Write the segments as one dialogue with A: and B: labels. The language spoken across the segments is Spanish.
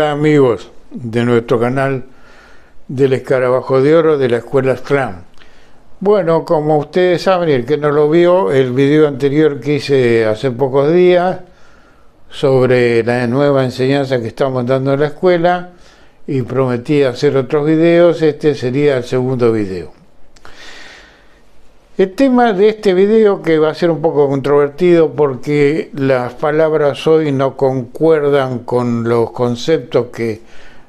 A: Hola amigos de nuestro canal del Escarabajo de Oro de la Escuela Scrum. Bueno, como ustedes saben, el que no lo vio, el video anterior que hice hace pocos días sobre la nueva enseñanza que estamos dando en la escuela y prometí hacer otros videos, este sería el segundo video. El tema de este video que va a ser un poco controvertido porque las palabras hoy no concuerdan con los conceptos que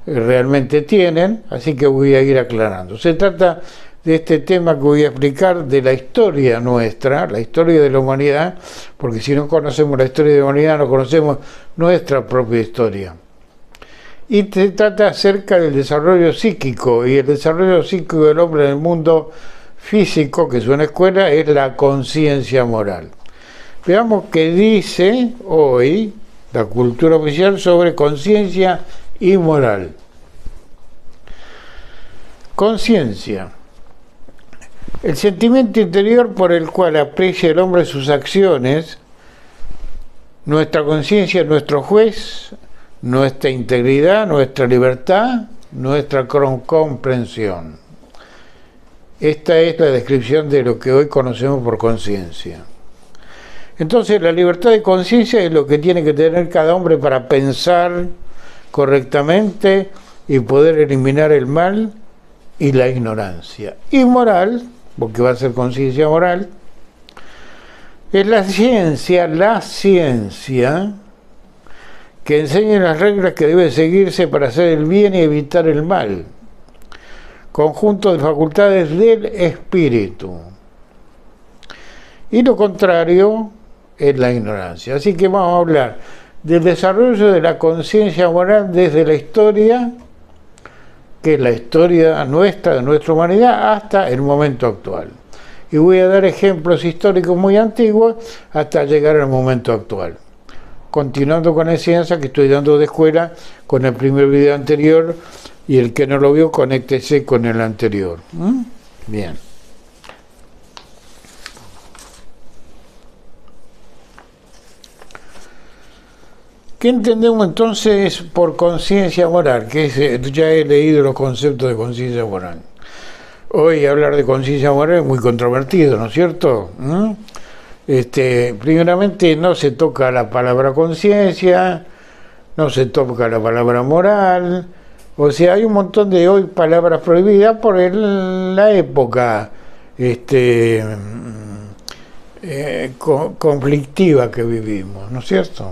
A: realmente tienen, así que voy a ir aclarando. Se trata de este tema que voy a explicar de la historia nuestra, la historia de la humanidad, porque si no conocemos la historia de la humanidad no conocemos nuestra propia historia. Y se trata acerca del desarrollo psíquico y el desarrollo psíquico del hombre en el mundo físico, que es una escuela, es la conciencia moral. Veamos qué dice hoy la cultura oficial sobre conciencia y moral. Conciencia. El sentimiento interior por el cual aprecia el hombre sus acciones, nuestra conciencia es nuestro juez, nuestra integridad, nuestra libertad, nuestra comprensión. Esta es la descripción de lo que hoy conocemos por conciencia. Entonces la libertad de conciencia es lo que tiene que tener cada hombre para pensar correctamente y poder eliminar el mal y la ignorancia. Y moral, porque va a ser conciencia moral, es la ciencia, la ciencia que enseña las reglas que debe seguirse para hacer el bien y evitar el mal conjunto de facultades del espíritu. Y lo contrario es la ignorancia. Así que vamos a hablar del desarrollo de la conciencia moral desde la historia, que es la historia nuestra, de nuestra humanidad, hasta el momento actual. Y voy a dar ejemplos históricos muy antiguos hasta llegar al momento actual. Continuando con la ciencia que estoy dando de escuela, con el primer video anterior, y el que no lo vio, conéctese con el anterior. ¿Mm? Bien. ¿Qué entendemos entonces por conciencia moral? Que eh, ya he leído los conceptos de conciencia moral. Hoy hablar de conciencia moral es muy controvertido, ¿no es cierto? ¿Mm? Este, primeramente no se toca la palabra conciencia, no se toca la palabra moral, o sea, hay un montón de hoy palabras prohibidas por la época este, eh, conflictiva que vivimos, ¿no es cierto?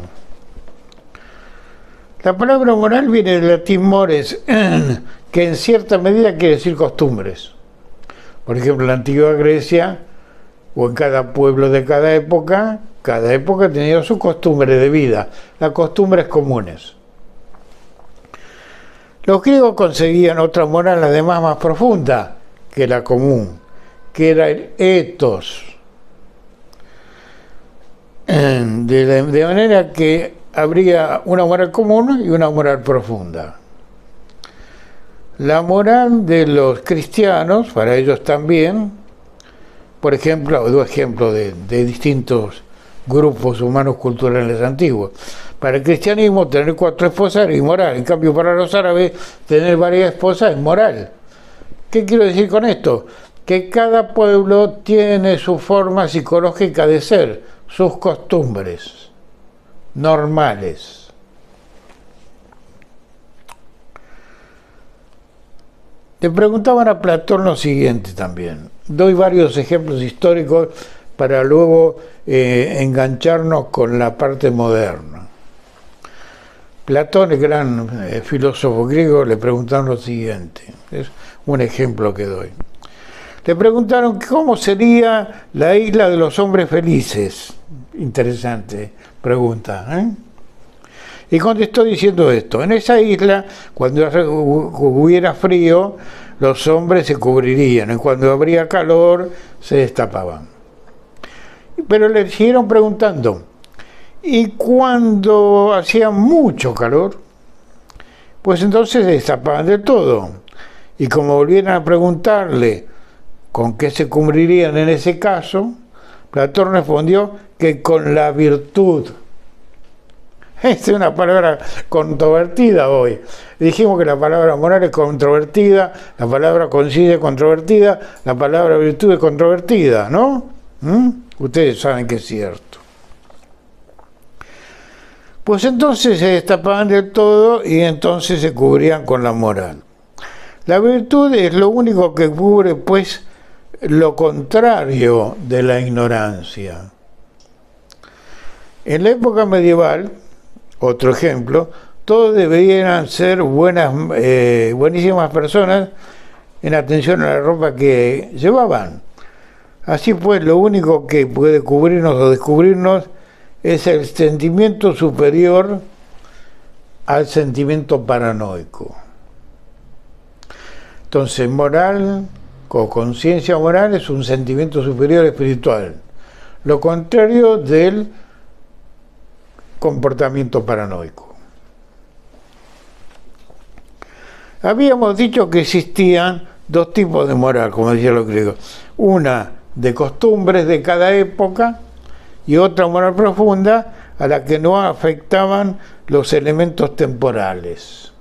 A: La palabra moral viene del latín mores, que en cierta medida quiere decir costumbres. Por ejemplo, en la antigua Grecia, o en cada pueblo de cada época, cada época tenía su costumbre de vida, las costumbres comunes. Los griegos conseguían otra moral además más profunda que la común, que era el ethos. De, manera que habría una moral común y una moral profunda. La moral de los cristianos, para ellos también, por ejemplo, dos ejemplos de, de distintos grupos humanos culturales antiguos. Para el cristianismo tener cuatro esposas es inmoral, en cambio para los árabes tener varias esposas es moral. ¿Qué quiero decir con esto? Que cada pueblo tiene su forma psicológica de ser, sus costumbres normales. Le preguntaban a Platón lo siguiente también. Doy varios ejemplos históricos para luego eh, engancharnos con la parte moderna. Platón, el gran eh, filósofo griego, le preguntaron lo siguiente, es un ejemplo que doy. Le preguntaron cómo sería la isla de los hombres felices. Interesante pregunta. ¿eh? Y contestó diciendo esto, en esa isla, cuando hubiera frío, los hombres se cubrirían, y cuando habría calor, se destapaban. Pero le siguieron preguntando, ¿y cuando hacía mucho calor? Pues entonces se destapaban de todo. Y como volvieran a preguntarle con qué se cubrirían en ese caso, Platón respondió que con la virtud. Es una palabra controvertida hoy. Dijimos que la palabra moral es controvertida, la palabra conciencia es controvertida, la palabra virtud es controvertida, ¿no? ¿Mm? Ustedes saben que es cierto. Pues entonces se destapaban del todo y entonces se cubrían con la moral. La virtud es lo único que cubre, pues, lo contrario de la ignorancia. En la época medieval, otro ejemplo, todos deberían ser buenas, eh, buenísimas personas en atención a la ropa que llevaban. Así pues, lo único que puede cubrirnos o descubrirnos es el sentimiento superior al sentimiento paranoico. Entonces, moral o conciencia moral es un sentimiento superior espiritual. Lo contrario del comportamiento paranoico. Habíamos dicho que existían dos tipos de moral, como decían los griegos. Una de costumbres de cada época y otra moral profunda a la que no afectaban los elementos temporales.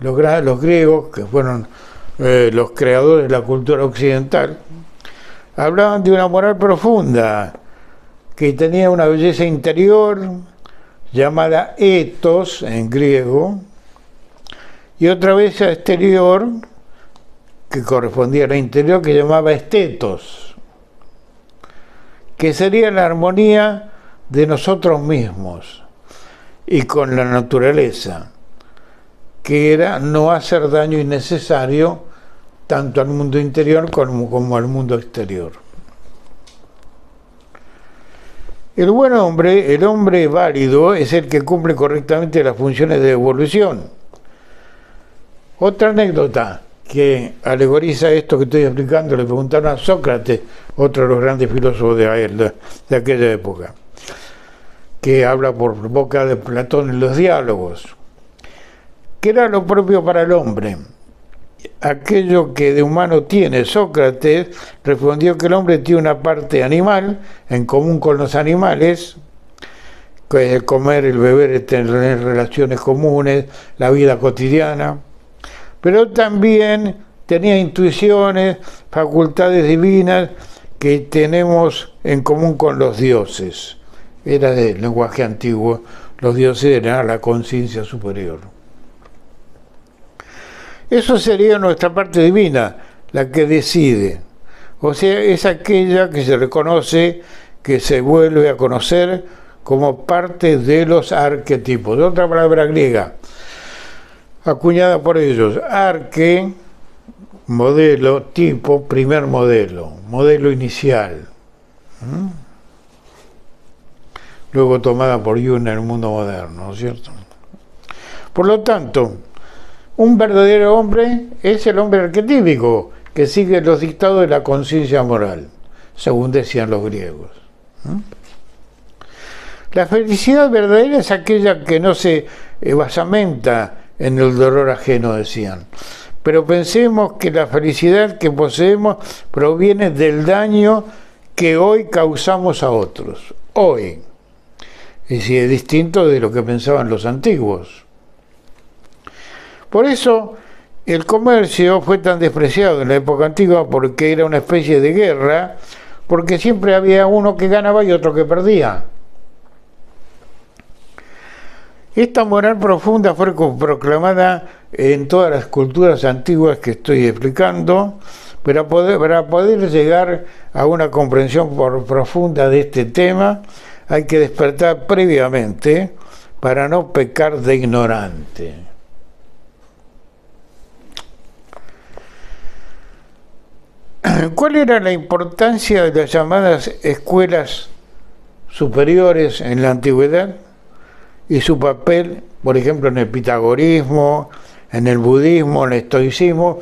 A: Los, griegos, que fueron eh, los creadores de la cultura occidental, hablaban de una moral profunda que tenía una belleza interior llamada ethos en griego y otra belleza exterior que correspondía a la interior que llamaba estetos que sería la armonía de nosotros mismos y con la naturaleza, que era no hacer daño innecesario tanto al mundo interior como, como al mundo exterior. El buen hombre, el hombre válido, es el que cumple correctamente las funciones de evolución. Otra anécdota que alegoriza esto que estoy explicando, le preguntaron a Sócrates, otro de los grandes filósofos de, de aquella época, que habla por boca de Platón en los diálogos. ¿Qué era lo propio para el hombre? Aquello que de humano tiene Sócrates respondió que el hombre tiene una parte animal en común con los animales, que el comer, el beber, el tener relaciones comunes, la vida cotidiana pero también tenía intuiciones, facultades divinas que tenemos en común con los dioses. Era del lenguaje antiguo, los dioses eran la conciencia superior. Eso sería nuestra parte divina, la que decide. O sea, es aquella que se reconoce, que se vuelve a conocer como parte de los arquetipos. Otra palabra griega, acuñada por ellos. Arque, modelo, tipo, primer modelo, modelo inicial. Luego tomada por Jung en el mundo moderno, ¿no es cierto? Por lo tanto, un verdadero hombre es el hombre arquetípico que sigue los dictados de la conciencia moral, según decían los griegos. La felicidad verdadera es aquella que no se basamenta en el dolor ajeno, decían. Pero pensemos que la felicidad que poseemos proviene del daño que hoy causamos a otros. Hoy. Es decir, es distinto de lo que pensaban los antiguos. Por eso el comercio fue tan despreciado en la época antigua porque era una especie de guerra, porque siempre había uno que ganaba y otro que perdía. Esta moral profunda fue proclamada en todas las culturas antiguas que estoy explicando, pero para poder llegar a una comprensión profunda de este tema hay que despertar previamente para no pecar de ignorante. ¿Cuál era la importancia de las llamadas escuelas superiores en la antigüedad? Y su papel, por ejemplo, en el pitagorismo, en el budismo, en el estoicismo,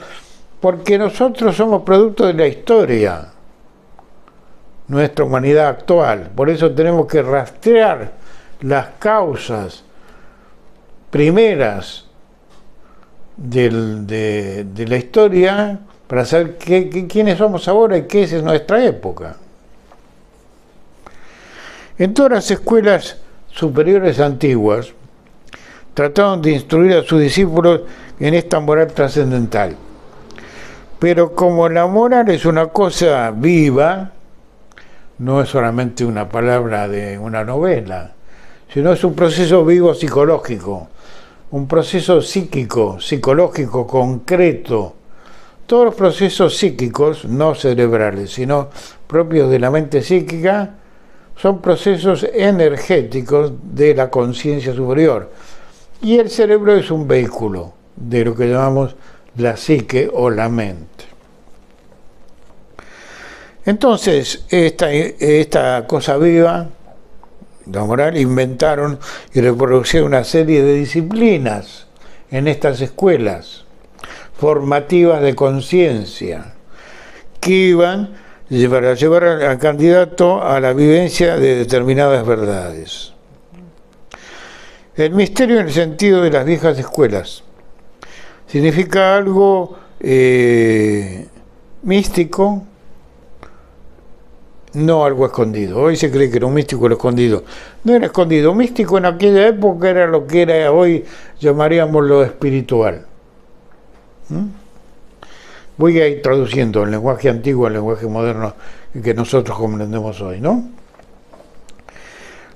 A: porque nosotros somos producto de la historia, nuestra humanidad actual. Por eso tenemos que rastrear las causas primeras de, la historia para saber quiénes somos ahora y qué es nuestra época. En todas las escuelas superiores antiguas trataron de instruir a sus discípulos en esta moral trascendental. Pero como la moral es una cosa viva, no es solamente una palabra de una novela, sino es un proceso vivo psicológico, un proceso psíquico, psicológico, concreto. Todos los procesos psíquicos, no cerebrales, sino propios de la mente psíquica, son procesos energéticos de la conciencia superior. Y el cerebro es un vehículo de lo que llamamos la psique o la mente. Entonces, esta, esta cosa viva, la moral, inventaron y reproducieron una serie de disciplinas en estas escuelas formativas de conciencia que iban para llevar al candidato a la vivencia de determinadas verdades. El misterio en el sentido de las viejas escuelas significa algo eh, místico, no algo escondido. Hoy se cree que era un místico lo escondido. No era escondido. Místico en aquella época era lo que era hoy llamaríamos lo espiritual. ¿Mm? Voy a ir traduciendo el lenguaje antiguo al lenguaje moderno que nosotros comprendemos hoy, ¿no?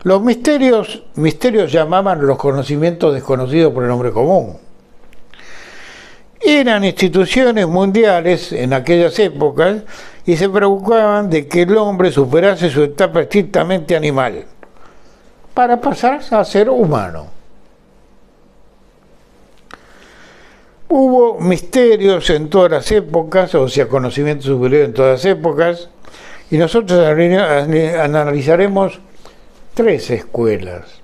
A: Los misterios, misterios llamaban los conocimientos desconocidos por el hombre común. Eran instituciones mundiales en aquellas épocas y se preocupaban de que el hombre superase su etapa estrictamente animal para pasar a ser humano. Hubo misterios en todas las épocas, o sea, conocimiento superior en todas las épocas, y nosotros analizaremos tres escuelas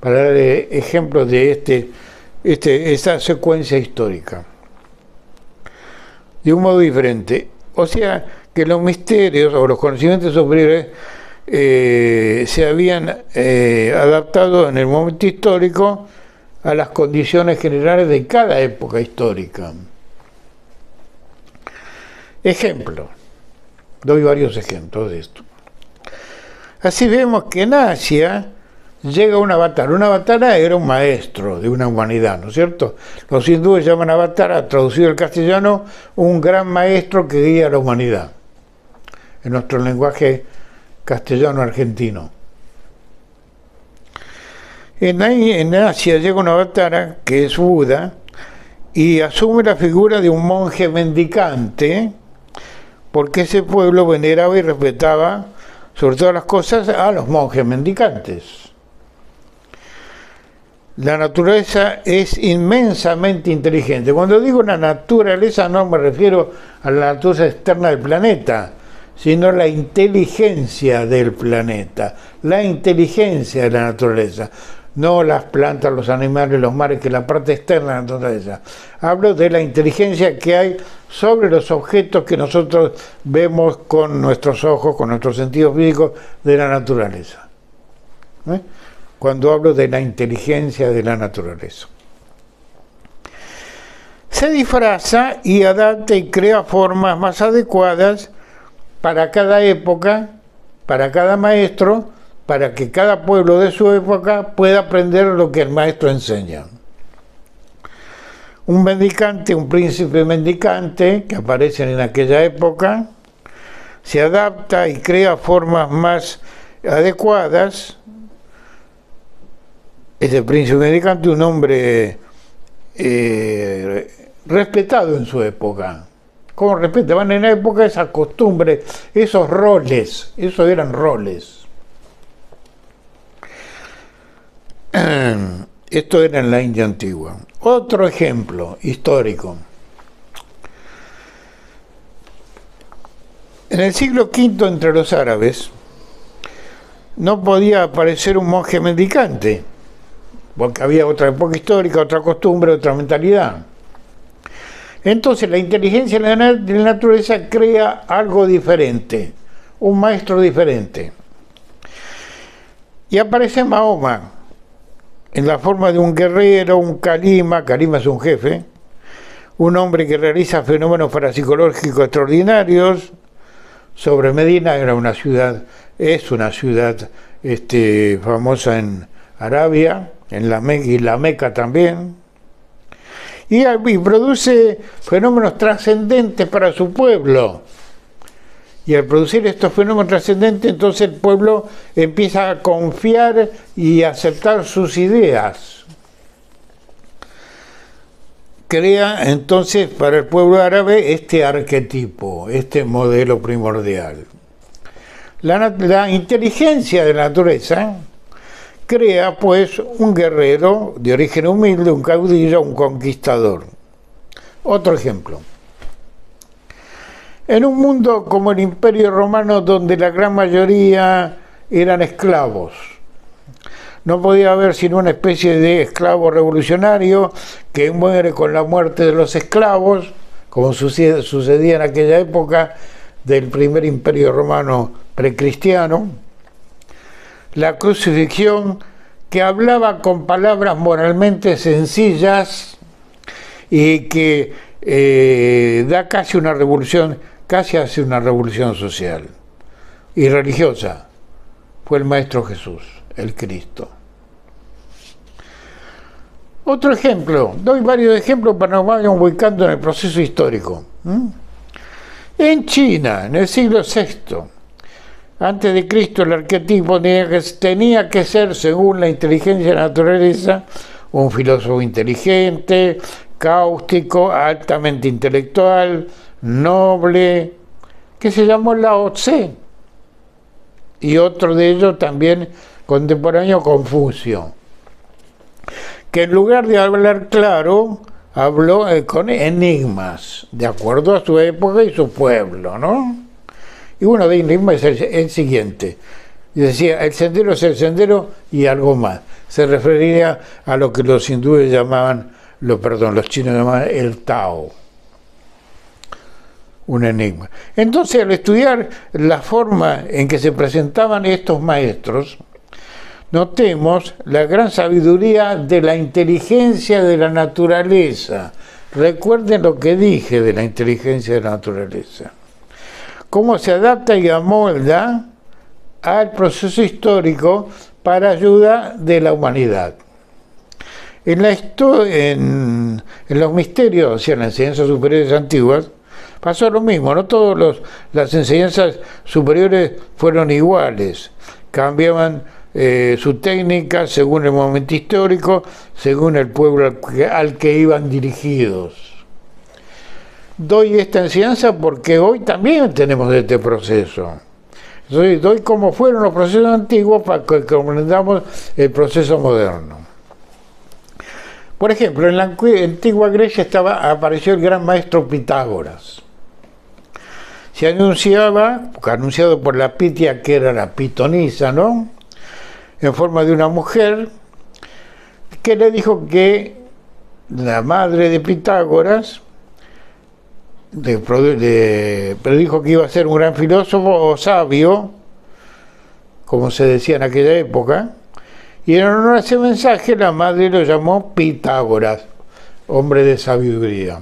A: para dar ejemplos de este, este, esta secuencia histórica. De un modo diferente, o sea, que los misterios o los conocimientos superiores eh, se habían eh, adaptado en el momento histórico a las condiciones generales de cada época histórica. Ejemplo, doy varios ejemplos de esto. Así vemos que en Asia llega un avatar. Un avatar era un maestro de una humanidad, ¿no es cierto? Los hindúes llaman avatar, traducido al castellano, un gran maestro que guía a la humanidad, en nuestro lenguaje castellano En, Asia llega un avatar que es Buda y asume la figura de un monje mendicante porque ese pueblo veneraba y respetaba sobre todas las cosas a los monjes mendicantes. La naturaleza es inmensamente inteligente. Cuando digo la naturaleza no me refiero a la naturaleza externa del planeta, sino la inteligencia del planeta, la inteligencia de la naturaleza, no las plantas, los animales, los mares, que la parte externa de la naturaleza. Hablo de la inteligencia que hay sobre los objetos que nosotros vemos con nuestros ojos, con nuestros sentidos físicos de la naturaleza. ¿Eh? cuando hablo de la inteligencia de la naturaleza. Se disfraza y adapta y crea formas más adecuadas para cada época, para cada maestro, para que cada pueblo de su época pueda aprender lo que el maestro enseña. Un mendicante, un príncipe mendicante, que aparecen en aquella época, se adapta y crea formas más adecuadas este príncipe mendicante, un hombre eh, respetado en su época. ¿Cómo respetaban en la época esa costumbre, esos roles? Esos eran roles. Esto era en la India antigua. Otro ejemplo histórico. En el siglo V entre los árabes no podía aparecer un monje mendicante porque había otra época histórica, otra costumbre, otra mentalidad. Entonces la inteligencia de la naturaleza crea algo diferente, un maestro diferente. Y aparece Mahoma en la forma de un guerrero, un Kalima, Kalima es un jefe, un hombre que realiza fenómenos parapsicológicos extraordinarios sobre Medina, era una ciudad, es una ciudad este, famosa en Arabia, en la y la Meca también, y produce fenómenos trascendentes para su pueblo. Y al producir estos fenómenos trascendentes, entonces el pueblo empieza a confiar y aceptar sus ideas. Crea entonces para el pueblo árabe este arquetipo, este modelo primordial. La, inteligencia de la naturaleza crea pues un guerrero de origen humilde, un caudillo, un conquistador. Otro ejemplo. En un mundo como el Imperio Romano, donde la gran mayoría eran esclavos, no podía haber sino una especie de esclavo revolucionario que muere con la muerte de los esclavos, como sucedía en aquella época del primer imperio romano precristiano, la crucifixión que hablaba con palabras moralmente sencillas y que eh, da casi una revolución, casi hace una revolución social y religiosa, fue el Maestro Jesús, el Cristo. Otro ejemplo, doy varios ejemplos para que nos vayan ubicando en el proceso histórico. En China, en el siglo VI, antes de Cristo el arquetipo tenía que, ser, según la inteligencia de la naturaleza, un filósofo inteligente, cáustico, altamente intelectual, noble, que se llamó Lao Tse. Y otro de ellos también contemporáneo, Confucio, que en lugar de hablar claro, habló eh, con enigmas, de acuerdo a su época y su pueblo, ¿no? Y uno de enigmas es el, siguiente. Y decía, el sendero es el sendero y algo más. Se refería a lo que los hindúes llamaban, lo, perdón, los chinos llamaban el Tao. Un enigma. Entonces, al estudiar la forma en que se presentaban estos maestros, notemos la gran sabiduría de la inteligencia de la naturaleza. Recuerden lo que dije de la inteligencia de la naturaleza cómo se adapta y amolda al proceso histórico para ayuda de la humanidad. En, la en, los misterios, o sea, en las enseñanzas superiores antiguas, pasó lo mismo, no todas las enseñanzas superiores fueron iguales, cambiaban eh, su técnica según el momento histórico, según el pueblo al que iban dirigidos doy esta enseñanza porque hoy también tenemos este proceso. doy cómo fueron los procesos antiguos para que comprendamos el proceso moderno. Por ejemplo, en la antigua Grecia apareció el gran maestro Pitágoras. Se anunciaba, anunciado por la Pitia, que era la pitonisa, ¿no? En forma de una mujer, que le dijo que la madre de Pitágoras de, predijo que iba a ser un gran filósofo o sabio, como se decía en aquella época, y en honor a ese mensaje la madre lo llamó Pitágoras, hombre de sabiduría.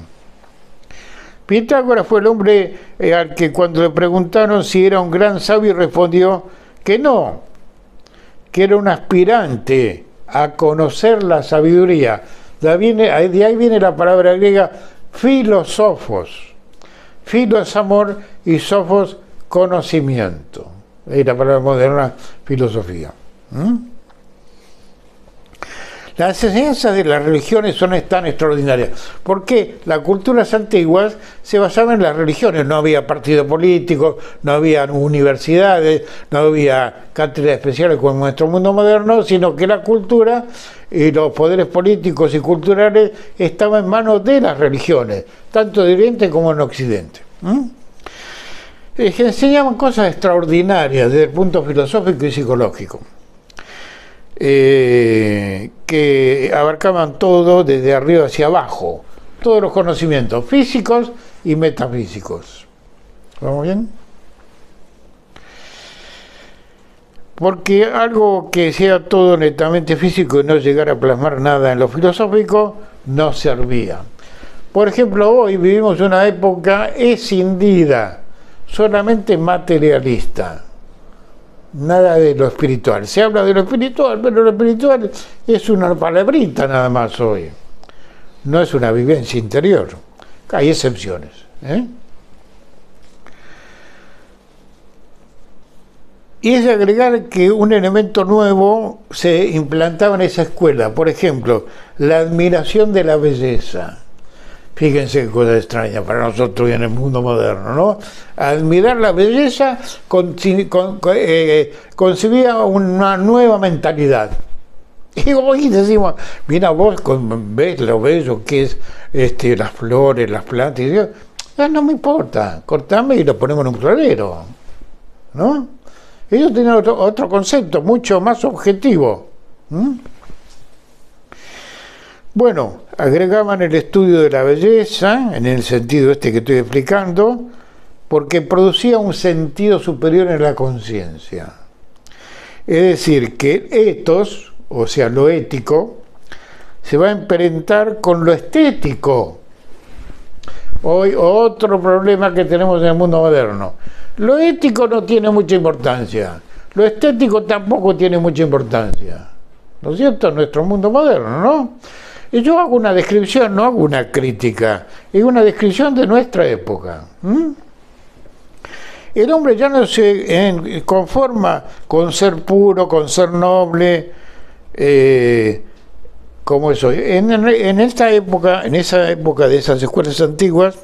A: Pitágoras fue el hombre eh, al que cuando le preguntaron si era un gran sabio respondió que no, que era un aspirante a conocer la sabiduría. De ahí viene la palabra griega filósofos Filos amor y sofos conocimiento. Es la palabra moderna filosofía. Las enseñanzas de las religiones son tan extraordinarias. Porque las culturas antiguas se basaban en las religiones, no había partido político, no había universidades, no había cátedras especiales como en nuestro mundo moderno, sino que la cultura y los poderes políticos y culturales estaban en manos de las religiones, tanto de Oriente como en Occidente. Que enseñaban cosas extraordinarias desde el punto filosófico y psicológico, eh, que abarcaban todo desde arriba hacia abajo, todos los conocimientos físicos y metafísicos. ¿Vamos bien? Porque algo que sea todo netamente físico y no llegara a plasmar nada en lo filosófico, no servía. Por ejemplo, hoy vivimos una época escindida, solamente materialista. Nada de lo espiritual. Se habla de lo espiritual, pero lo espiritual es una palabrita nada más hoy. No es una vivencia interior. Hay excepciones. ¿eh? Y es agregar que un elemento nuevo se implantaba en esa escuela. Por ejemplo, la admiración de la belleza. Fíjense qué cosa extraña para nosotros en el mundo moderno, ¿no? Admirar la belleza eh, concebía una nueva mentalidad. Y hoy decimos, mira vos ves lo bello que es este, las flores, las plantas, y yo, ah, no me importa, cortame y lo ponemos en un florero, ¿no? Ellos tienen otro, concepto, mucho más objetivo. Bueno, agregaban el estudio de la belleza, en el sentido este que estoy explicando, porque producía un sentido superior en la conciencia. Es decir, que estos, o sea, lo ético, se va a emparentar con lo estético. Hoy otro problema que tenemos en el mundo moderno. Lo ético no tiene mucha importancia, lo estético tampoco tiene mucha importancia. ¿No es cierto? Nuestro mundo moderno, ¿no? Y yo hago una descripción, no hago una crítica, es una descripción de nuestra época. El hombre ya no se conforma con ser puro, con ser noble, eh, como eso. En, en esta época, en esa época de esas escuelas antiguas,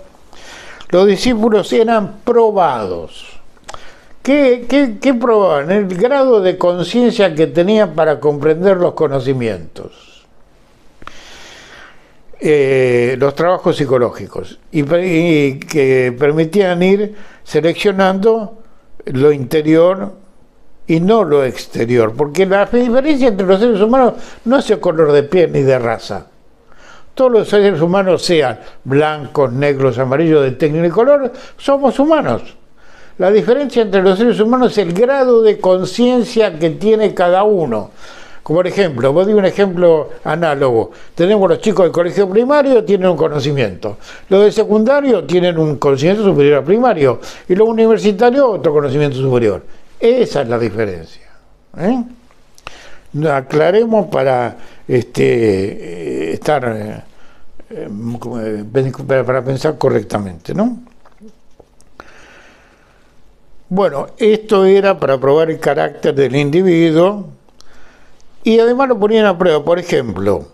A: los discípulos eran probados. ¿Qué, qué, probaban? El grado de conciencia que tenían para comprender los conocimientos. Eh, los trabajos psicológicos y, que permitían ir seleccionando lo interior y no lo exterior, porque la diferencia entre los seres humanos no es el color de piel ni de raza. Todos los seres humanos, sean blancos, negros, amarillos, de técnico y color, somos humanos. La diferencia entre los seres humanos es el grado de conciencia que tiene cada uno. Como por ejemplo, vos digo un ejemplo análogo. Tenemos los chicos del colegio primario, tienen un conocimiento. Los de secundario tienen un conocimiento superior al primario. Y los universitarios otro conocimiento superior. Esa es la diferencia. ¿eh? Aclaremos para este, eh, estar, eh, para pensar correctamente, ¿no? Bueno, esto era para probar el carácter del individuo y además lo ponían a prueba. Por ejemplo,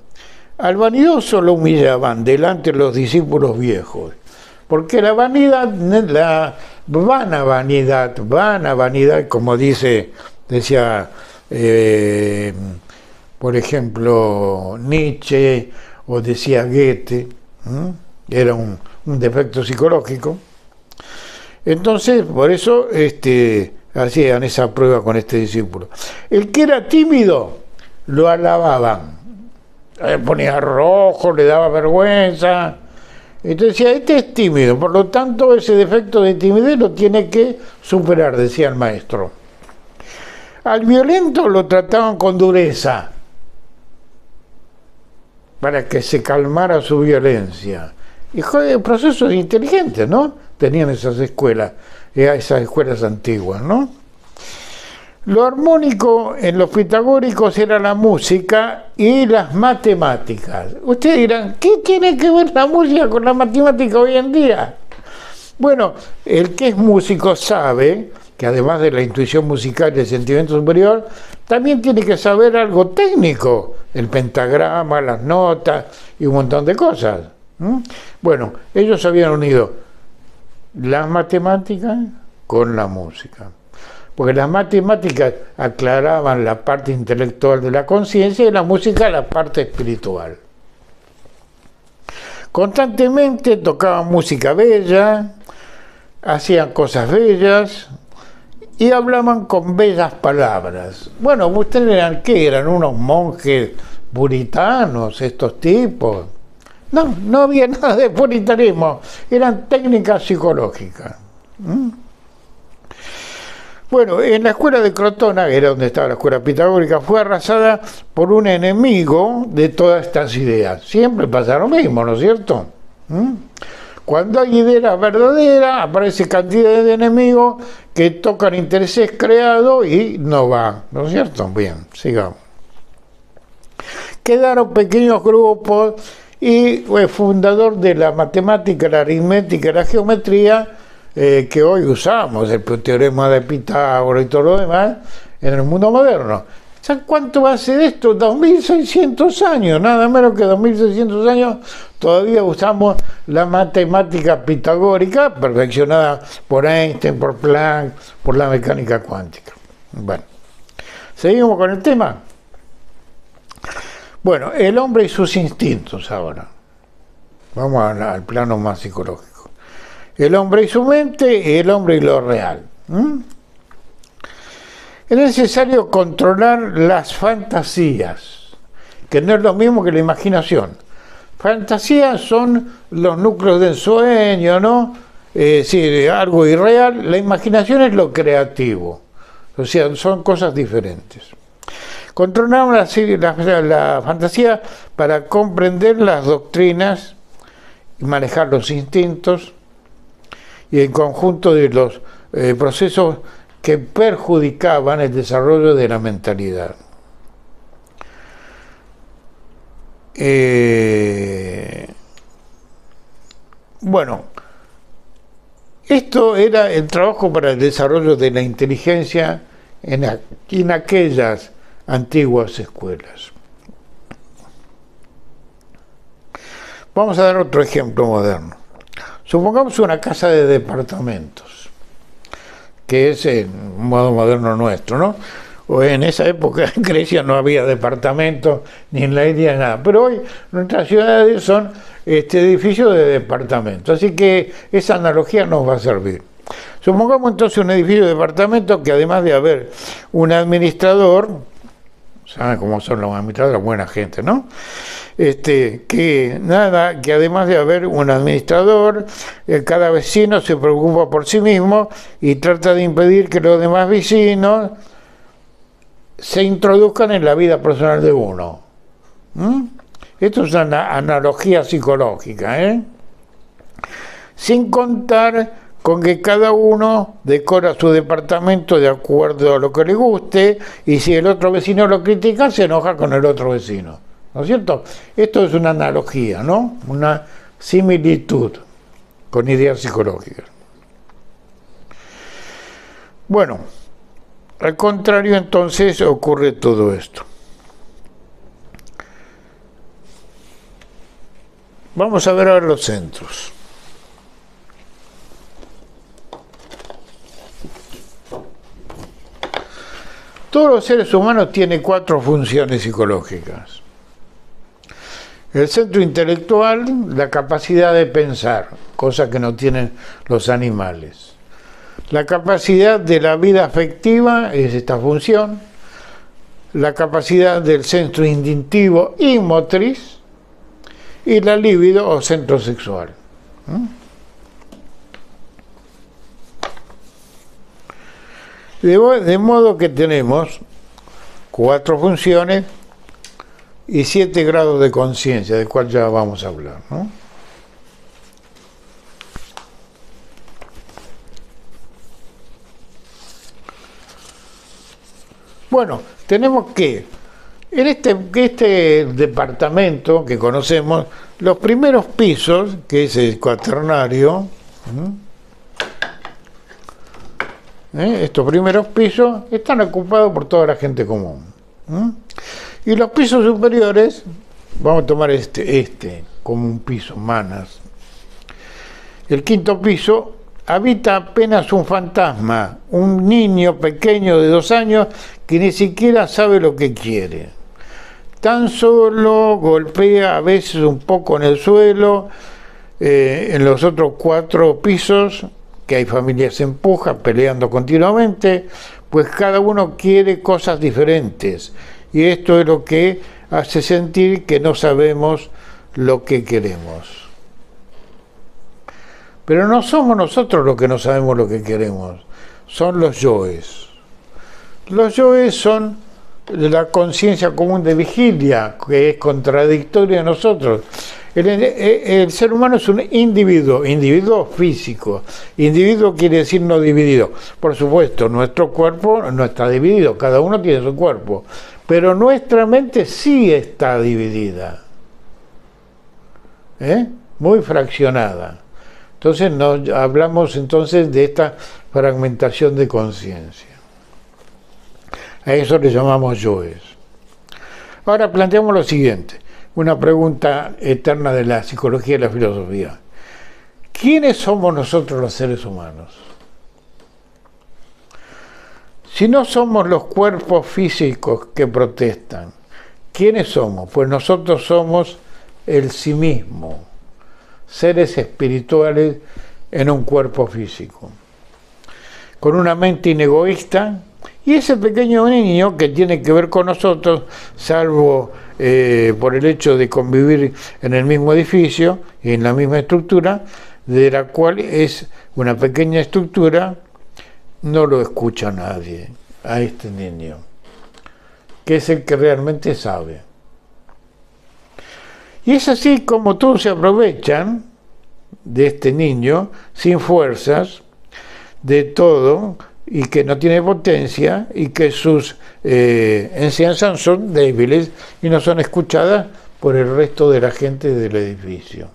A: al vanidoso lo humillaban delante de los discípulos viejos, porque la vanidad, la vana vanidad, vana vanidad, como dice, decía, eh, por ejemplo, Nietzsche o decía Goethe, era un, defecto psicológico. Entonces, por eso este, hacían esa prueba con este discípulo. El que era tímido, lo alababan. Le ponía rojo, le daba vergüenza. Entonces decía, este es tímido, por lo tanto ese defecto de timidez lo tiene que superar, decía el maestro. Al violento lo trataban con dureza para que se calmara su violencia. Y procesos inteligentes, ¿no? Tenían esas escuelas, eh, esas escuelas antiguas, ¿no? Lo armónico en los pitagóricos era la música y las matemáticas. Ustedes dirán, ¿qué tiene que ver la música con la matemática hoy en día? Bueno, el que es músico sabe que además de la intuición musical y el sentimiento superior, también tiene que saber algo técnico, el pentagrama, las notas y un montón de cosas. Bueno, ellos habían unido las matemáticas con la música porque las matemáticas aclaraban la parte intelectual de la conciencia y la música la parte espiritual. Constantemente tocaban música bella, hacían cosas bellas y hablaban con bellas palabras. Bueno, ustedes eran qué? Eran unos monjes puritanos, estos tipos. No, no había nada de puritanismo, eran técnicas psicológicas. Bueno, en la escuela de Crotona, que era donde estaba la escuela pitagórica, fue arrasada por un enemigo de todas estas ideas. Siempre pasa lo mismo, ¿no es cierto? ¿Mm? Cuando hay ideas verdaderas, aparece cantidad de enemigos que tocan intereses creados y no va, ¿no es cierto? Bien, sigamos. Quedaron pequeños grupos y fue fundador de la matemática, la aritmética y la geometría eh, que hoy usamos, el teorema de Pitágoras y todo lo demás, en el mundo moderno. ¿Sabes cuánto hace de esto? 2.600 años, nada menos que 2.600 años todavía usamos la matemática pitagórica, perfeccionada por Einstein, por Planck, por la mecánica cuántica. Bueno, seguimos con el tema. Bueno, el hombre y sus instintos ahora. Vamos al, plano más psicológico. El hombre y su mente, el hombre y lo real. Es necesario controlar las fantasías, que no es lo mismo que la imaginación. Fantasías son los núcleos del sueño, ¿no? Es decir, algo irreal. La imaginación es lo creativo. O sea, son cosas diferentes. Controlar la, la fantasía para comprender las doctrinas y manejar los instintos y el conjunto de los eh, procesos que perjudicaban el desarrollo de la mentalidad. Eh, bueno, esto era el trabajo para el desarrollo de la inteligencia en, en aquellas antiguas escuelas. Vamos a dar otro ejemplo moderno. Supongamos una casa de departamentos que es el modo moderno nuestro, ¿no? O en esa época en Grecia no había departamentos, ni en la India nada, pero hoy nuestras ciudades son este, edificios de departamentos, así que esa analogía nos va a servir. Supongamos entonces un edificio de departamentos que además de haber un administrador, saben cómo son los administradores, buena gente, ¿no? Este, que nada, que además de haber un administrador, eh, cada vecino se preocupa por sí mismo y trata de impedir que los demás vecinos se introduzcan en la vida personal de uno. ¿Mm? Esto es una analogía psicológica, ¿eh? Sin contar con que cada uno decora su departamento de acuerdo a lo que le guste y si el otro vecino lo critica se enoja con el otro vecino. ¿No es cierto? Esto es una analogía, ¿no? Una similitud con ideas psicológicas. Bueno, al contrario entonces ocurre todo esto. Vamos a ver ahora los centros. Todos los seres humanos tienen cuatro funciones psicológicas. El centro intelectual, la capacidad de pensar, cosa que no tienen los animales. La capacidad de la vida afectiva es esta función. La capacidad del centro instintivo y motriz. Y la libido o centro sexual. De, modo que tenemos cuatro funciones y siete grados de conciencia, de cual ya vamos a hablar. Bueno, tenemos que, en este, este departamento que conocemos, los primeros pisos, que es el cuaternario, ¿eh? estos primeros pisos están ocupados por toda la gente común. Y los pisos superiores, vamos a tomar este, este como un piso, manas. El quinto piso habita apenas un fantasma, un niño pequeño de dos años que ni siquiera sabe lo que quiere. Tan solo golpea a veces un poco en el suelo, eh, en los otros cuatro pisos que hay familias se empujan, peleando continuamente, pues cada uno quiere cosas diferentes. Y esto es lo que hace sentir que no sabemos lo que queremos. Pero no somos nosotros los que no sabemos lo que queremos, son los yoes. Los yoes son la conciencia común de vigilia, que es contradictoria a nosotros. El, ser humano es un individuo, individuo físico. Individuo quiere decir no dividido. Por supuesto, nuestro cuerpo no está dividido, cada uno tiene su cuerpo. Pero nuestra mente sí está dividida. ¿Eh? Muy fraccionada. Entonces hablamos entonces de esta fragmentación de conciencia. A eso le llamamos yoes. Ahora planteamos lo siguiente una pregunta eterna de la psicología y la filosofía. ¿Quiénes somos nosotros los seres humanos? Si no somos los cuerpos físicos que protestan, ¿quiénes somos? Pues nosotros somos el sí mismo, seres espirituales en un cuerpo físico, con una mente inegoísta y ese pequeño niño que tiene que ver con nosotros, salvo eh, por el hecho de convivir en el mismo edificio y en la misma estructura, de la cual es una pequeña estructura, no lo escucha nadie a este niño, que es el que realmente sabe. Y es así como todos se aprovechan de este niño sin fuerzas, de todo, y que no tiene potencia y que sus eh, enseñanzas son débiles y no son escuchadas por el resto de la gente del edificio.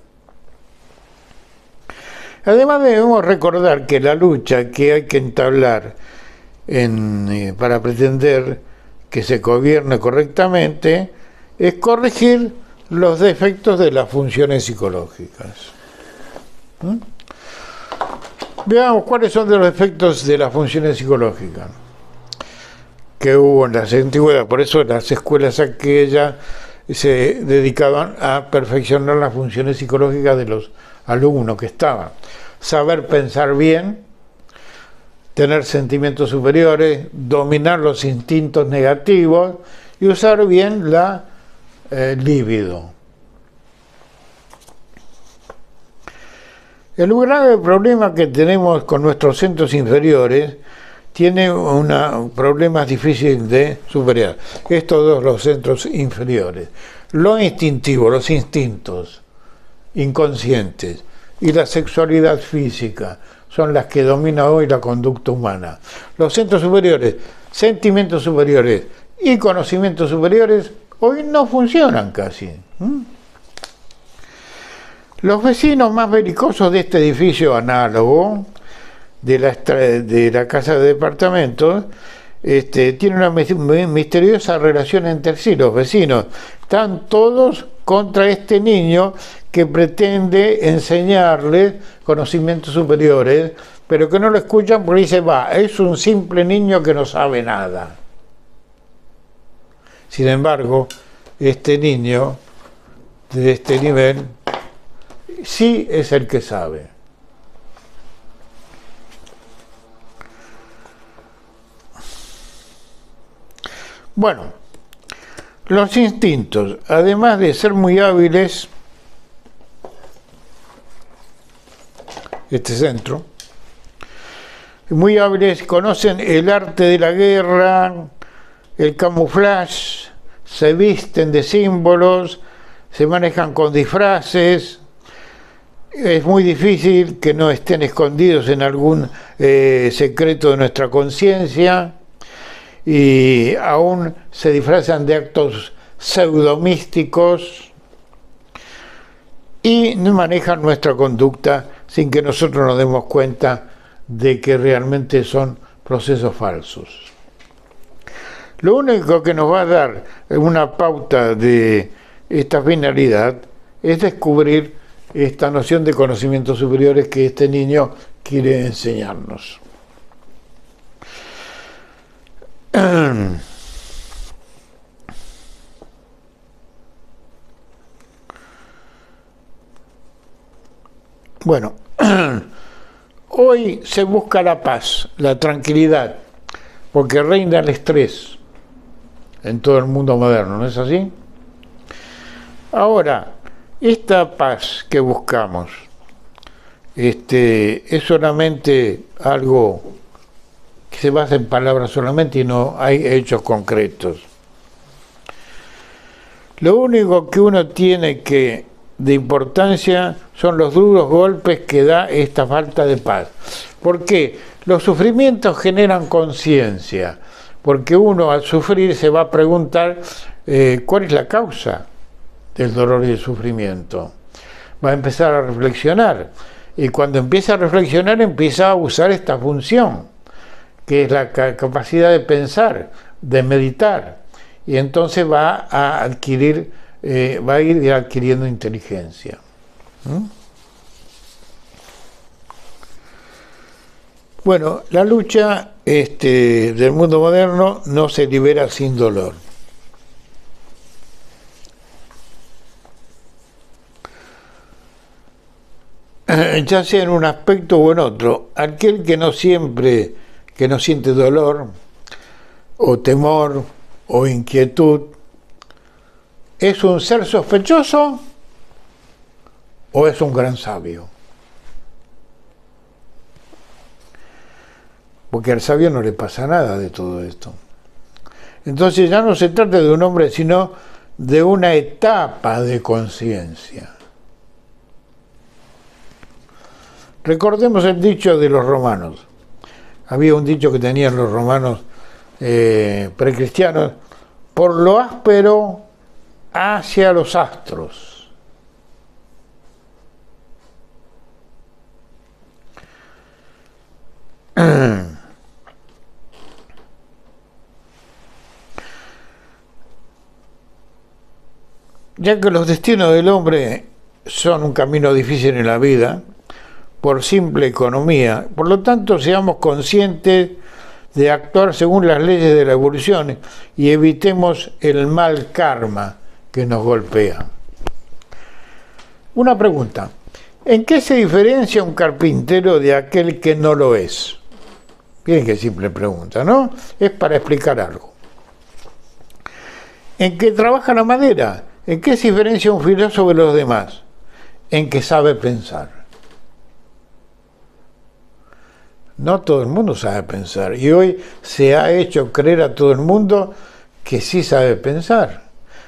A: Además debemos recordar que la lucha que hay que entablar eh, para pretender que se gobierne correctamente es corregir los defectos de las funciones psicológicas. ¿Mm? Veamos cuáles son los efectos de las funciones psicológicas que hubo en las antigüedades. Por eso las escuelas aquellas se dedicaban a perfeccionar las funciones psicológicas de los alumnos que estaban. Saber pensar bien, tener sentimientos superiores, dominar los instintos negativos y usar bien la eh, libido. El grave problema que tenemos con nuestros centros inferiores tiene una, problemas difíciles de superar. Estos dos, los centros inferiores. Lo instintivo, los instintos inconscientes y la sexualidad física son las que dominan hoy la conducta humana. Los centros superiores, sentimientos superiores y conocimientos superiores hoy no funcionan casi. Los vecinos más belicosos de este edificio análogo, de la, casa de departamentos, este, tienen una misteriosa relación entre sí, los vecinos. Están todos contra este niño que pretende enseñarles conocimientos superiores, pero que no lo escuchan porque dice, va, es un simple niño que no sabe nada. Sin embargo, este niño de este nivel sí es el que sabe. Bueno, los instintos, además de ser muy hábiles, este centro, muy hábiles, conocen el arte de la guerra, el camuflaje, se visten de símbolos, se manejan con disfraces, es muy difícil que no estén escondidos en algún eh, secreto de nuestra conciencia y aún se disfrazan de actos pseudomísticos y manejan nuestra conducta sin que nosotros nos demos cuenta de que realmente son procesos falsos. Lo único que nos va a dar una pauta de esta finalidad es descubrir esta noción de conocimientos superiores que este niño quiere enseñarnos. Bueno, hoy se busca la paz, la tranquilidad, porque reina el estrés en todo el mundo moderno, ¿no es así? Ahora, esta paz que buscamos este, es solamente algo que se basa en palabras solamente y no hay hechos concretos. Lo único que uno tiene que de importancia son los duros golpes que da esta falta de paz. ¿Por qué? Los sufrimientos generan conciencia, porque uno al sufrir se va a preguntar eh, cuál es la causa del dolor y del sufrimiento. Va a empezar a reflexionar y cuando empieza a reflexionar empieza a usar esta función, que es la capacidad de pensar, de meditar, y entonces va a adquirir, eh, va a ir adquiriendo inteligencia. ¿Mm? Bueno, la lucha este, del mundo moderno no se libera sin dolor. ya sea en un aspecto o en otro, aquel que no siempre, que no siente dolor o temor o inquietud, ¿es un ser sospechoso o es un gran sabio? Porque al sabio no le pasa nada de todo esto. Entonces ya no se trata de un hombre, sino de una etapa de conciencia. Recordemos el dicho de los romanos. Había un dicho que tenían los romanos eh, precristianos, por lo áspero hacia los astros. Ya que los destinos del hombre son un camino difícil en la vida, por simple economía. Por lo tanto, seamos conscientes de actuar según las leyes de la evolución y evitemos el mal karma que nos golpea. Una pregunta. ¿En qué se diferencia un carpintero de aquel que no lo es? Bien qué simple pregunta, ¿no? Es para explicar algo. ¿En qué trabaja la madera? ¿En qué se diferencia un filósofo de los demás? En que sabe pensar. No todo el mundo sabe pensar. Y hoy se ha hecho creer a todo el mundo que sí sabe pensar.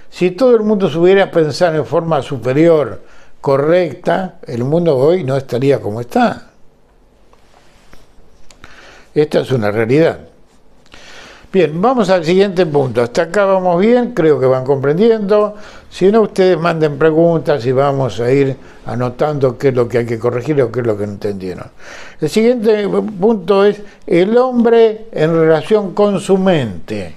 A: Si todo el mundo supiera pensar en forma superior, correcta, el mundo hoy no estaría como está. Esta es una realidad. Bien, vamos al siguiente punto. Hasta acá vamos bien, creo que van comprendiendo. Si no, ustedes manden preguntas y vamos a ir anotando qué es lo que hay que corregir o qué es lo que no entendieron. El siguiente punto es el hombre en relación con su mente.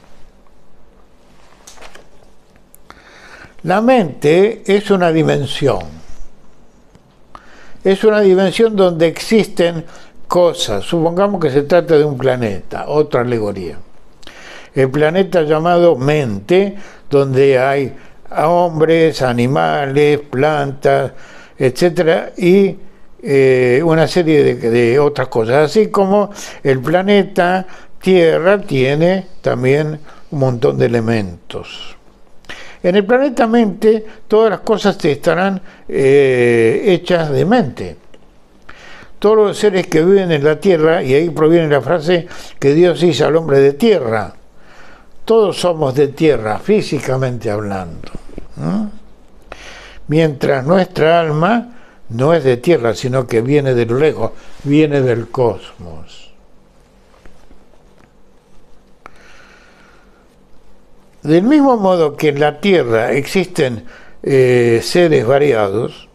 A: La mente es una dimensión. Es una dimensión donde existen cosas. Supongamos que se trata de un planeta, otra alegoría el planeta llamado mente, donde hay hombres, animales, plantas, etcétera, y eh, una serie de, otras cosas, así como el planeta Tierra tiene también un montón de elementos. En el planeta mente todas las cosas estarán eh, hechas de mente. Todos los seres que viven en la tierra, y ahí proviene la frase que Dios hizo al hombre de tierra, todos somos de tierra, físicamente hablando. Mientras nuestra alma no es de tierra, sino que viene de lo lejos, viene del cosmos. Del mismo modo que en la Tierra existen eh, seres variados,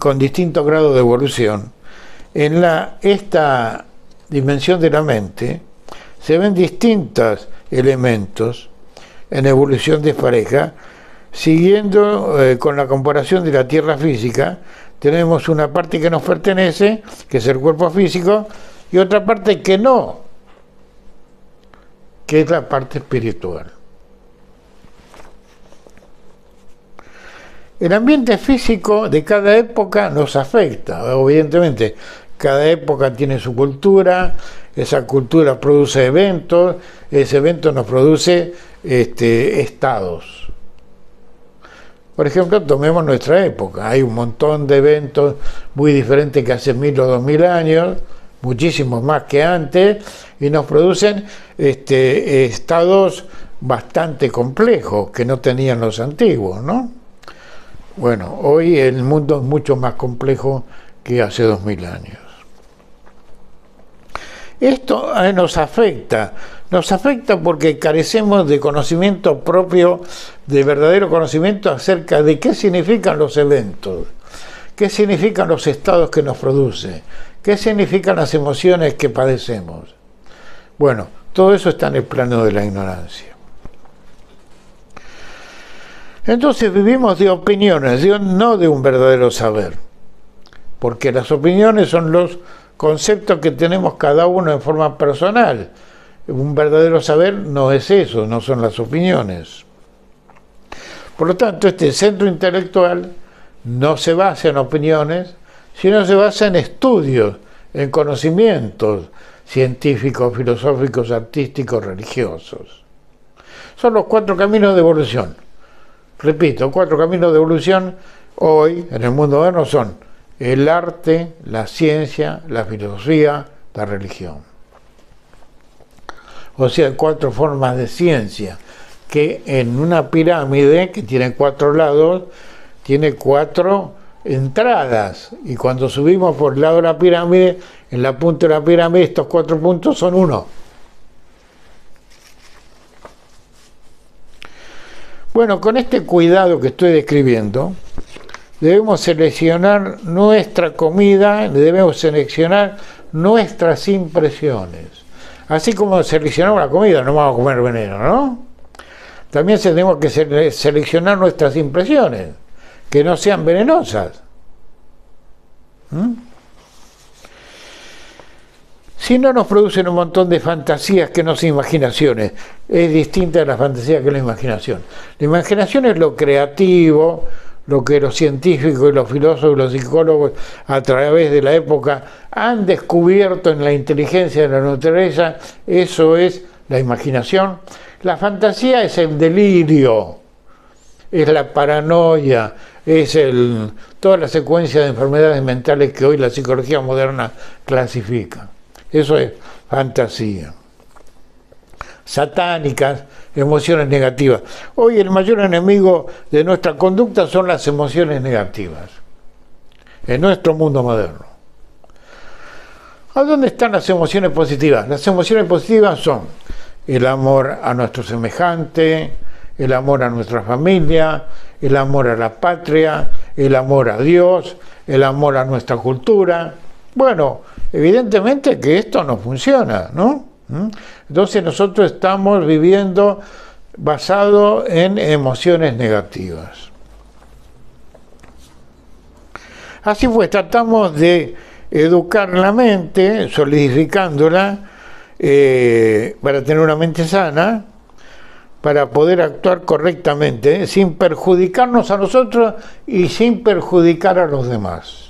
A: con distinto grado de evolución, en esta dimensión de la mente se ven distintas elementos en evolución de pareja, siguiendo eh, con la comparación de la Tierra física, tenemos una parte que nos pertenece, que es el cuerpo físico, y otra parte que no, que es la parte espiritual. El ambiente físico de cada época nos afecta, evidentemente. Cada época tiene su cultura, esa cultura produce eventos, ese evento nos produce este, estados. Por ejemplo, tomemos nuestra época, hay un montón de eventos muy diferentes que hace mil o dos mil años, muchísimos más que antes, y nos producen este, estados bastante complejos que no tenían los antiguos, ¿no? Bueno, hoy el mundo es mucho más complejo que hace dos mil años. Esto eh, nos afecta, nos afecta porque carecemos de conocimiento propio, de verdadero conocimiento acerca de qué significan los eventos, qué significan los estados que nos produce, qué significan las emociones que padecemos. Bueno, todo eso está en el plano de la ignorancia. Entonces vivimos de opiniones, no de un verdadero saber, porque las opiniones son los conceptos que tenemos cada uno en forma personal. Un verdadero saber no es eso, no son las opiniones. Por lo tanto, este centro intelectual no se basa en opiniones, sino se basa en estudios, en conocimientos científicos, filosóficos, artísticos, religiosos. Son los cuatro caminos de evolución. Repito, cuatro caminos de evolución hoy en el mundo moderno son el arte, la ciencia, la filosofía, la religión. O sea, cuatro formas de ciencia que en una pirámide que tiene cuatro lados, tiene cuatro entradas. Y cuando subimos por el lado de la pirámide, en la punta de la pirámide, estos cuatro puntos son uno. Bueno, con este cuidado que estoy describiendo, debemos seleccionar nuestra comida, debemos seleccionar nuestras impresiones. Así como seleccionamos la comida, no vamos a comer veneno, ¿no? También tenemos que seleccionar nuestras impresiones, que no sean venenosas. ¿Mm? Si no nos producen un montón de fantasías que no son imaginaciones, es distinta a la fantasía que la imaginación. La imaginación es lo creativo, lo que los científicos y los filósofos y los psicólogos a través de la época han descubierto en la inteligencia de la naturaleza, eso es la imaginación. La fantasía es el delirio, es la paranoia, es el, toda la secuencia de enfermedades mentales que hoy la psicología moderna clasifica. Eso es fantasía. Satánicas, emociones negativas. Hoy el mayor enemigo de nuestra conducta son las emociones negativas, en nuestro mundo moderno. ¿A dónde están las emociones positivas? Las emociones positivas son el amor a nuestro semejante, el amor a nuestra familia, el amor a la patria, el amor a Dios, el amor a nuestra cultura. Bueno, evidentemente que esto no funciona, ¿no? ¿Mm? Entonces nosotros estamos viviendo basado en emociones negativas. Así pues, tratamos de educar la mente, solidificándola, eh, para tener una mente sana, para poder actuar correctamente, sin perjudicarnos a nosotros y sin perjudicar a los demás.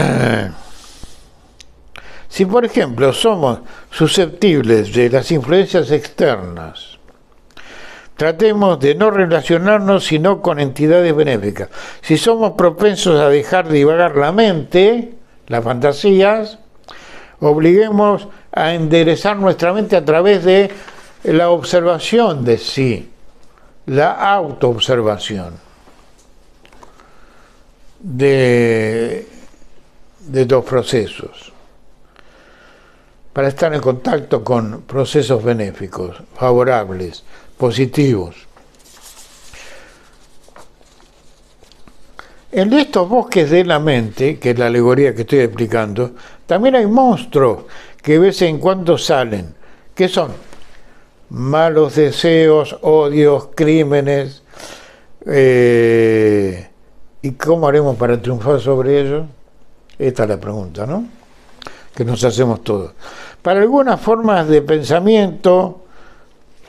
A: Si, por ejemplo, somos susceptibles de las influencias externas, tratemos de no relacionarnos sino con entidades benéficas. Si somos propensos a dejar divagar la mente, las fantasías, obliguemos a enderezar nuestra mente a través de la observación de sí, la autoobservación de, de dos procesos para estar en contacto con procesos benéficos, favorables, positivos. En estos bosques de la mente, que es la alegoría que estoy explicando, también hay monstruos que de vez en cuando salen, que son malos deseos, odios, crímenes. Eh, ¿Y cómo haremos para triunfar sobre ellos? Esta es la pregunta, ¿no? que nos hacemos todos. Para algunas formas de pensamiento,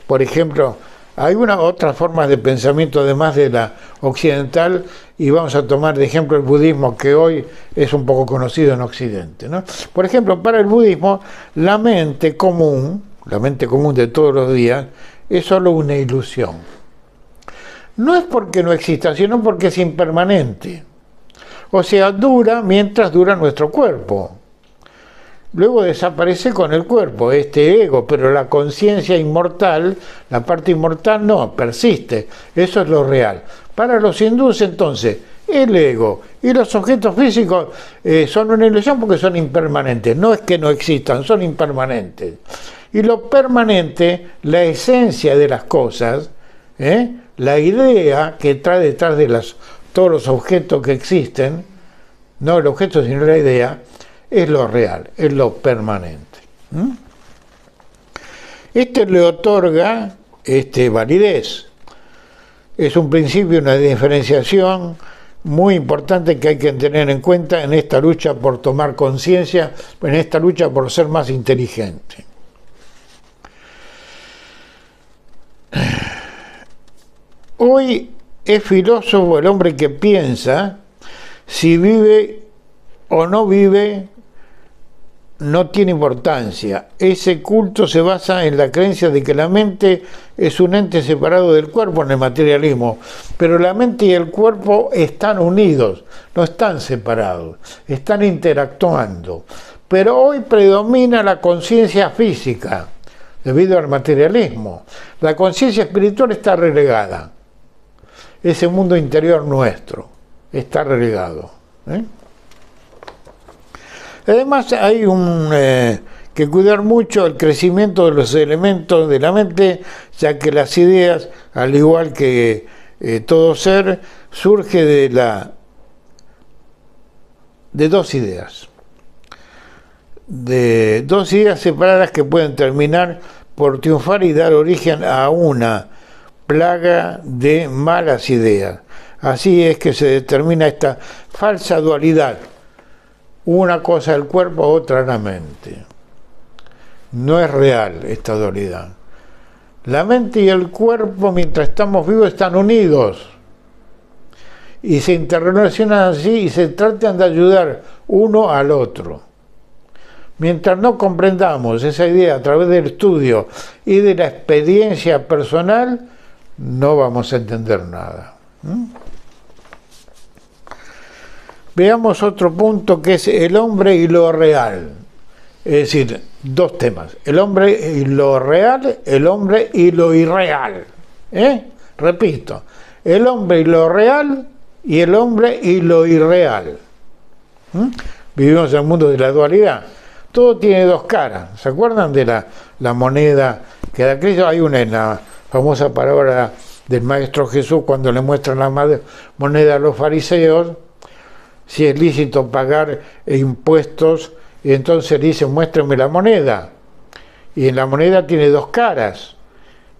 A: por ejemplo, hay una, otras formas de pensamiento además de la occidental y vamos a tomar de ejemplo el budismo que hoy es un poco conocido en Occidente. ¿no? Por ejemplo, para el budismo la mente común, la mente común de todos los días, es solo una ilusión. No es porque no exista, sino porque es impermanente. O sea, dura mientras dura nuestro cuerpo. Luego desaparece con el cuerpo, este ego, pero la conciencia inmortal, la parte inmortal no, persiste. Eso es lo real. Para los hindúes entonces, el ego y los objetos físicos eh, son una ilusión porque son impermanentes. No es que no existan, son impermanentes. Y lo permanente, la esencia de las cosas, ¿eh? la idea que trae detrás de las, todos los objetos que existen, no el objeto sino la idea, es lo real, es lo permanente. Este le otorga este, validez. Es un principio, una diferenciación muy importante que hay que tener en cuenta en esta lucha por tomar conciencia, en esta lucha por ser más inteligente. Hoy es filósofo el hombre que piensa si vive o no vive no tiene importancia. Ese culto se basa en la creencia de que la mente es un ente separado del cuerpo en el materialismo, pero la mente y el cuerpo están unidos, no están separados, están interactuando. Pero hoy predomina la conciencia física debido al materialismo. La conciencia espiritual está relegada. Ese mundo interior nuestro está relegado. ¿eh? Además hay un, eh, que cuidar mucho el crecimiento de los elementos de la mente, ya que las ideas, al igual que eh, todo ser, surge de la de dos ideas. De dos ideas separadas que pueden terminar por triunfar y dar origen a una plaga de malas ideas. Así es que se determina esta falsa dualidad una cosa el cuerpo, otra la mente. No es real esta dualidad. La mente y el cuerpo, mientras estamos vivos, están unidos y se interrelacionan así y se tratan de ayudar uno al otro. Mientras no comprendamos esa idea a través del estudio y de la experiencia personal, no vamos a entender nada. Veamos otro punto que es el hombre y lo real. Es decir, dos temas. El hombre y lo real, el hombre y lo irreal. ¿Eh? Repito, el hombre y lo real y el hombre y lo irreal. Vivimos en el mundo de la dualidad. Todo tiene dos caras. ¿Se acuerdan de la, la moneda que da Cristo? Hay una en la famosa palabra del Maestro Jesús cuando le muestran la moneda a los fariseos si es lícito pagar impuestos, y entonces dice, muéstrame la moneda. Y en la moneda tiene dos caras.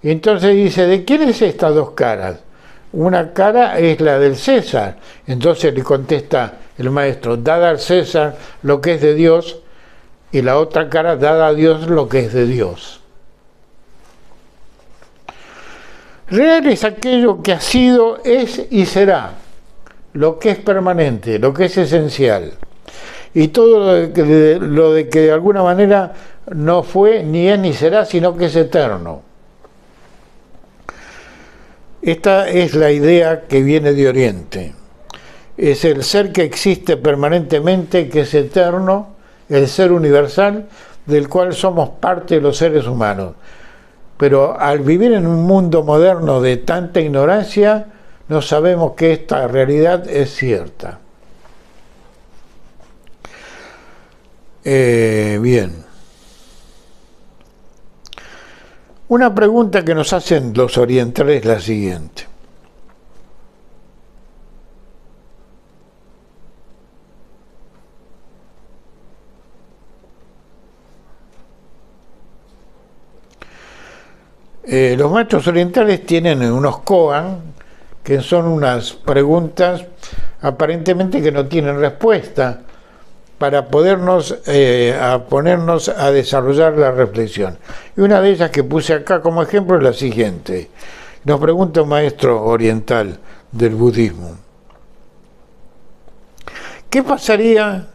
A: Y entonces dice, ¿de quién es estas dos caras? Una cara es la del César. Entonces le contesta el maestro, dada al César lo que es de Dios, y la otra cara, dada a Dios lo que es de Dios. Real es aquello que ha sido, es y será lo que es permanente, lo que es esencial. Y todo lo de, que, de que de alguna manera no fue, ni es, ni será, sino que es eterno. Esta es la idea que viene de Oriente. Es el ser que existe permanentemente, que es eterno, el ser universal, del cual somos parte los seres humanos. Pero al vivir en un mundo moderno de tanta ignorancia, no sabemos que esta realidad es cierta. Eh, bien. Una pregunta que nos hacen los orientales es la siguiente. Eh, los maestros orientales tienen unos koan que son unas preguntas aparentemente que no tienen respuesta para podernos eh, a ponernos a desarrollar la reflexión. Y una de ellas que puse acá como ejemplo es la siguiente. Nos pregunta un maestro oriental del budismo. ¿Qué pasaría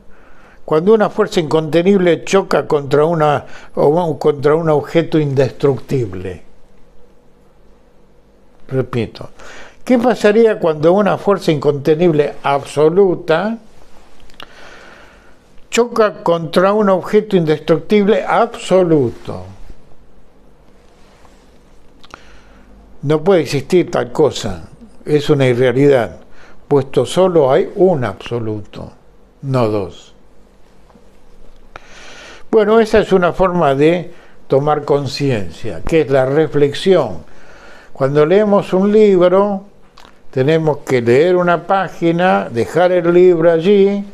A: cuando una fuerza incontenible choca contra, una, o contra un objeto indestructible? Repito, ¿Qué pasaría cuando una fuerza incontenible absoluta choca contra un objeto indestructible absoluto. No puede existir tal cosa, es una irrealidad, puesto solo hay un absoluto, no dos. Bueno, esa es una forma de tomar conciencia, que es la reflexión. Cuando leemos un libro, tenemos que leer una página, dejar el libro allí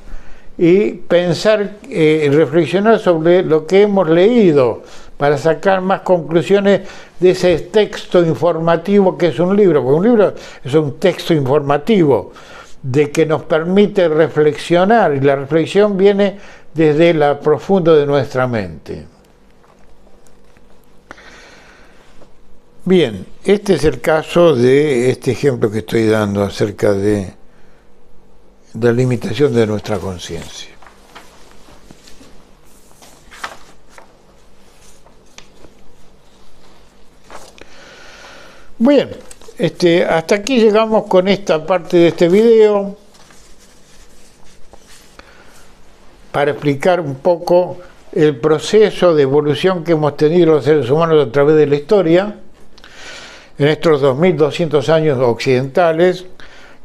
A: y pensar, eh, reflexionar sobre lo que hemos leído para sacar más conclusiones de ese texto informativo que es un libro, porque un libro es un texto informativo de que nos permite reflexionar y la reflexión viene desde la profundo de nuestra mente. Bien, este es el caso de este ejemplo que estoy dando acerca de, la limitación de nuestra conciencia. Bien, este, hasta aquí llegamos con esta parte de este video para explicar un poco el proceso de evolución que hemos tenido los seres humanos a través de la historia en estos 2200 años occidentales,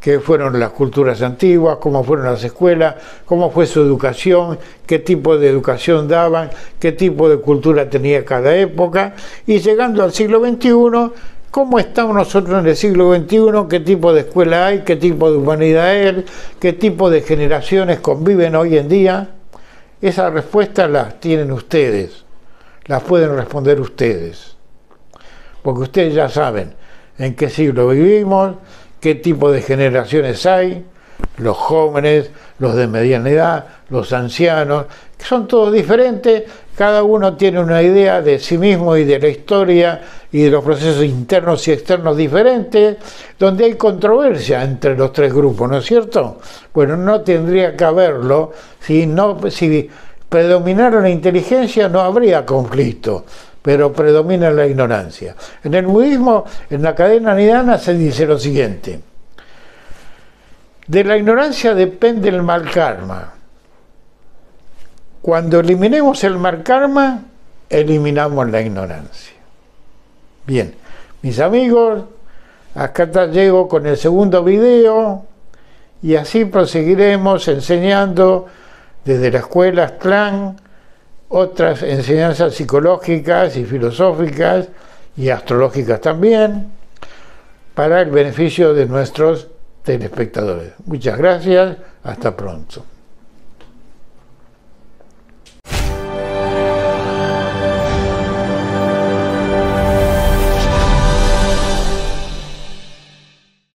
A: que fueron las culturas antiguas, cómo fueron las escuelas, cómo fue su educación, qué tipo de educación daban, qué tipo de cultura tenía cada época, y llegando al siglo XXI ¿Cómo estamos nosotros en el siglo XXI? ¿Qué tipo de escuela hay? ¿Qué tipo de humanidad hay? ¿Qué tipo de generaciones conviven hoy en día? Esas respuestas las tienen ustedes, las pueden responder ustedes. Porque ustedes ya saben en qué siglo vivimos, qué tipo de generaciones hay, los jóvenes, los de mediana edad, los ancianos, que son todos diferentes, cada uno tiene una idea de sí mismo y de la historia y de los procesos internos y externos diferentes, donde hay controversia entre los tres grupos, ¿no es cierto? Bueno, no tendría que haberlo, si, no, si predominara la inteligencia no habría conflicto, pero predomina la ignorancia. En el budismo, en la cadena nidana se dice lo siguiente, de la ignorancia depende el mal karma. Cuando eliminemos el mal karma, eliminamos la ignorancia. Bien, mis amigos, acá llego con el segundo video y así proseguiremos enseñando desde la escuela clan otras enseñanzas psicológicas y filosóficas y astrológicas también para el beneficio de nuestros telespectadores. Muchas gracias, hasta pronto.